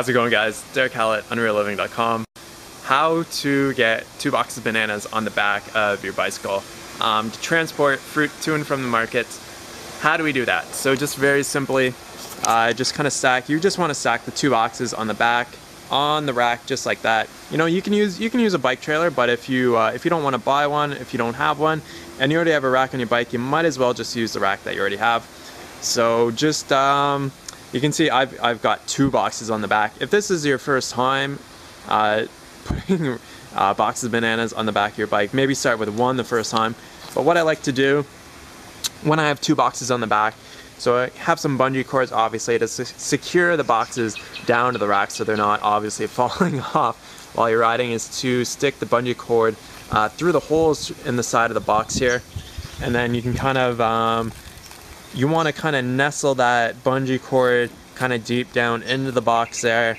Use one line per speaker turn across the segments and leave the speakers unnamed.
How's it going guys? Derek Howlett, UnrealLiving.com. How to get two boxes of bananas on the back of your bicycle um, to transport fruit to and from the market. How do we do that? So just very simply, uh, just kind of stack, you just want to stack the two boxes on the back on the rack just like that. You know, you can use you can use a bike trailer, but if you uh, if you don't want to buy one, if you don't have one, and you already have a rack on your bike, you might as well just use the rack that you already have. So just um, you can see I've, I've got two boxes on the back. If this is your first time uh, putting uh, boxes of bananas on the back of your bike, maybe start with one the first time. But what I like to do when I have two boxes on the back, so I have some bungee cords obviously to secure the boxes down to the rack so they're not obviously falling off while you're riding is to stick the bungee cord uh, through the holes in the side of the box here and then you can kind of um, you want to kind of nestle that bungee cord kind of deep down into the box there.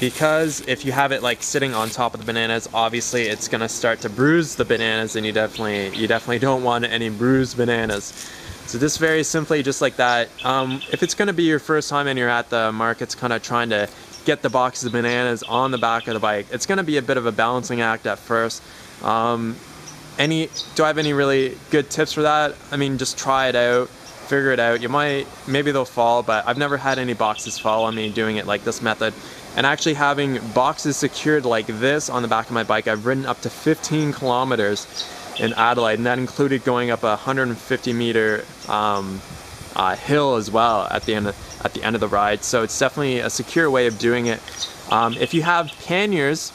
Because if you have it like sitting on top of the bananas obviously it's gonna start to bruise the bananas and you definitely you definitely don't want any bruised bananas. So this very simply just like that um, if it's gonna be your first time and you're at the markets kind of trying to get the boxes of bananas on the back of the bike it's gonna be a bit of a balancing act at first. Um, any do I have any really good tips for that? I mean just try it out figure it out. You might, maybe they'll fall, but I've never had any boxes fall on me doing it like this method. And actually having boxes secured like this on the back of my bike, I've ridden up to 15 kilometers in Adelaide, and that included going up a 150 meter um, uh, hill as well at the end of, at the end of the ride. So it's definitely a secure way of doing it. Um, if you have panniers,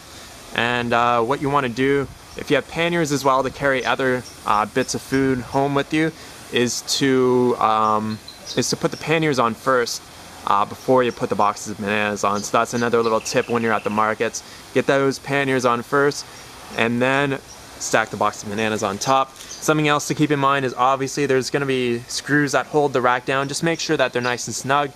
and uh, what you want to do, if you have panniers as well to carry other uh, bits of food home with you, is to um, is to put the panniers on first uh, before you put the boxes of bananas on. So that's another little tip when you're at the markets. Get those panniers on first and then stack the box of bananas on top. Something else to keep in mind is obviously there's going to be screws that hold the rack down. Just make sure that they're nice and snug,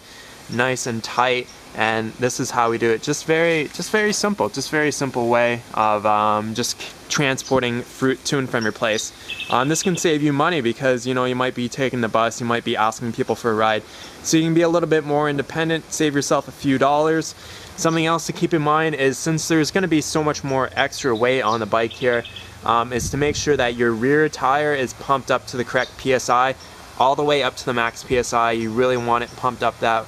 nice and tight and this is how we do it. Just very just very simple just very simple way of um, just transporting fruit to and from your place. Um, this can save you money because you know you might be taking the bus you might be asking people for a ride. So you can be a little bit more independent save yourself a few dollars. Something else to keep in mind is since there's going to be so much more extra weight on the bike here um, is to make sure that your rear tire is pumped up to the correct PSI all the way up to the max PSI you really want it pumped up that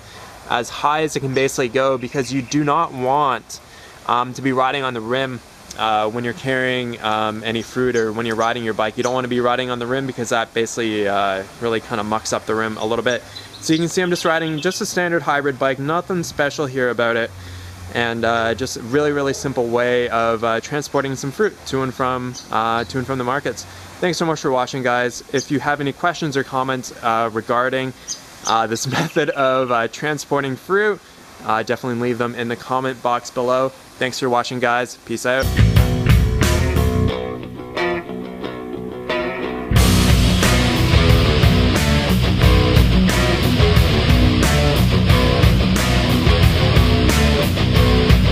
as high as it can basically go because you do not want um, to be riding on the rim uh, when you're carrying um, any fruit or when you're riding your bike. You don't want to be riding on the rim because that basically uh, really kind of mucks up the rim a little bit. So you can see I'm just riding just a standard hybrid bike, nothing special here about it. And uh, just a really, really simple way of uh, transporting some fruit to and from uh, to and from the markets. Thanks so much for watching, guys. If you have any questions or comments uh, regarding uh, this method of uh, transporting fruit, uh, definitely leave them in the comment box below. Thanks for watching guys. Peace out.